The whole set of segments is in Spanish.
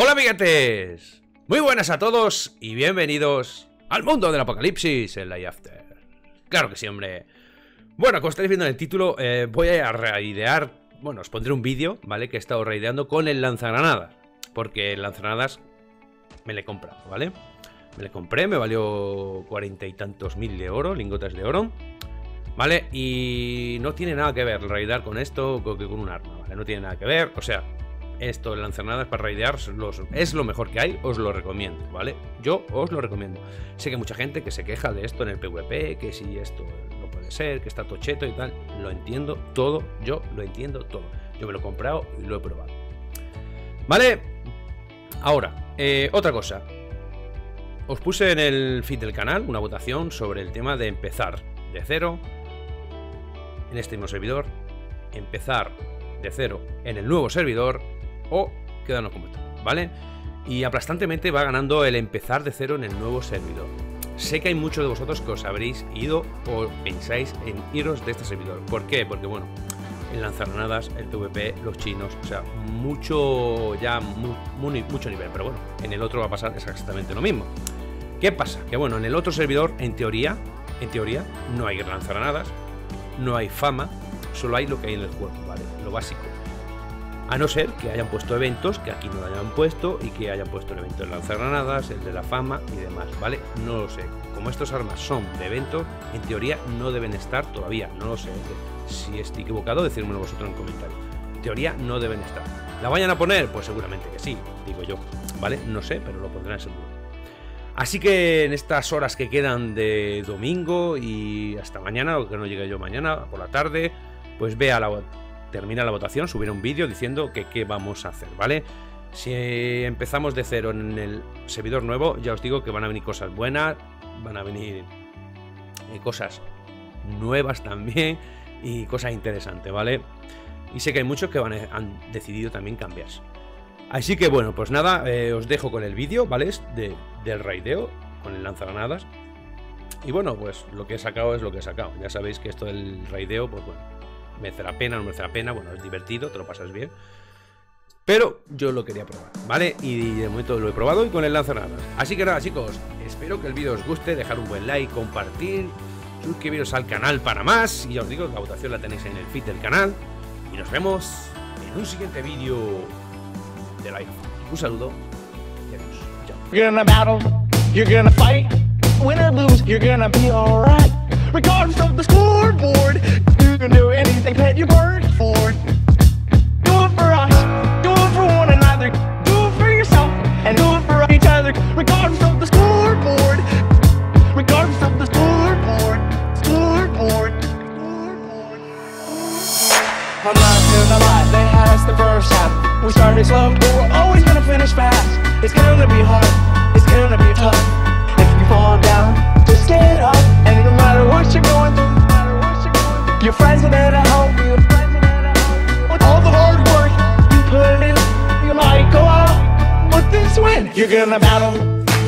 Hola amiguetes, muy buenas a todos y bienvenidos al mundo del apocalipsis en la After. Claro que sí, hombre. Bueno, como estáis viendo en el título, eh, voy a raidear, bueno, os pondré un vídeo, ¿vale? Que he estado raideando con el lanzagranadas, porque el lanzagranadas me le he comprado, ¿vale? Me le compré, me valió cuarenta y tantos mil de oro, lingotes de oro. ¿Vale? Y no tiene nada que ver raidear con esto que con un arma, ¿vale? No tiene nada que ver, o sea, esto, el lanzagranadas para raidear es lo mejor que hay, os lo recomiendo, ¿vale? Yo os lo recomiendo. Sé que mucha gente que se queja de esto en el PvP, que si esto no puede ser, que está tocheto y tal. Lo entiendo todo, yo lo entiendo todo. Yo me lo he comprado y lo he probado. ¿Vale? Ahora, eh, otra cosa. Os puse en el feed del canal una votación sobre el tema de empezar de cero en este mismo servidor, empezar de cero en el nuevo servidor o quedarnos como está, ¿vale? Y aplastantemente va ganando el empezar de cero en el nuevo servidor. Sé que hay muchos de vosotros que os habréis ido o pensáis en iros de este servidor. ¿Por qué? Porque bueno, el lanzagranadas, el PvP, los chinos, o sea, mucho ya, mucho nivel. Pero bueno, en el otro va a pasar exactamente lo mismo. ¿Qué pasa? Que bueno, en el otro servidor, en teoría, en teoría, no hay lanzagranadas, no hay fama, solo hay lo que hay en el juego, ¿vale? Lo básico. A no ser que hayan puesto eventos que aquí no lo hayan puesto y que hayan puesto el evento de lanzagranadas, el de la fama y demás, ¿vale? No lo sé. Como estas armas son de evento, en teoría no deben estar todavía, no lo sé. Si estoy equivocado, decírmelo vosotros en comentarios. En teoría no deben estar. ¿La vayan a poner? Pues seguramente que sí, digo yo, ¿vale? No sé, pero lo pondrán seguro. Así que en estas horas que quedan de domingo y hasta mañana, o que no llegue yo mañana por la tarde, pues vea la termina la votación, subir un vídeo diciendo que qué vamos a hacer, ¿vale? Si empezamos de cero en el servidor nuevo, ya os digo que van a venir cosas buenas, van a venir eh, cosas nuevas también y cosas interesantes, ¿vale? Y sé que hay muchos que han decidido también cambiarse. Así que bueno, pues nada, eh, os dejo con el vídeo, ¿vale? De, del raideo, con el lanzagranadas. Y bueno, pues lo que he sacado es lo que he sacado. Ya sabéis que esto del raideo, pues bueno, merece la pena, no merece la pena, bueno, es divertido, te lo pasas bien. Pero yo lo quería probar, ¿vale? Y de momento lo he probado y con el lanzagranadas. Así que nada, chicos, espero que el vídeo os guste, dejar un buen like, compartir, suscribiros al canal para más. Y ya os digo, la votación la tenéis en el feed del canal. Y nos vemos en un siguiente vídeo de live. Un saludo y adiós. Chao. Can do anything that you work for. Do it for us, do it for one another, do it for yourself, and do it for each other, regardless of the scoreboard. Regardless of the scoreboard, scoreboard. scoreboard. I'm not gonna lie, they had us the first half. We started slow, but we're always gonna finish fast. It's gonna be hard, it's gonna be tough. If you fall down, just get up, and no matter what you're going through. Your friends are there to win. You're gonna battle,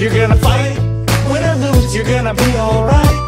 you're gonna fight. Win or lose, you're gonna be alright.